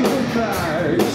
you back.